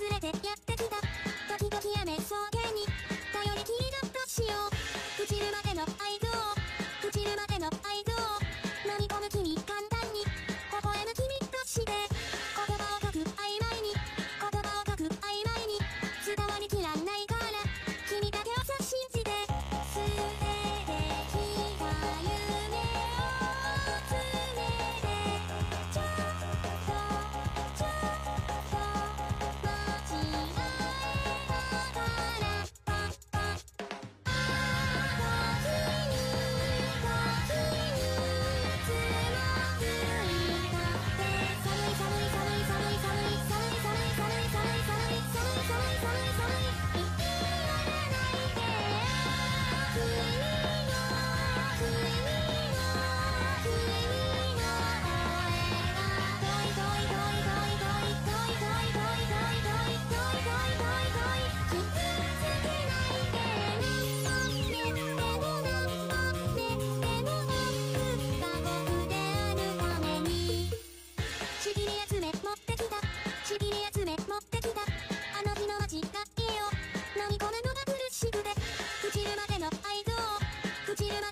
連れてやってきた。時々雨そう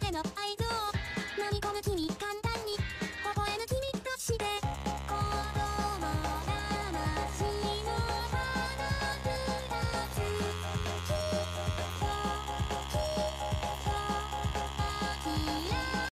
までの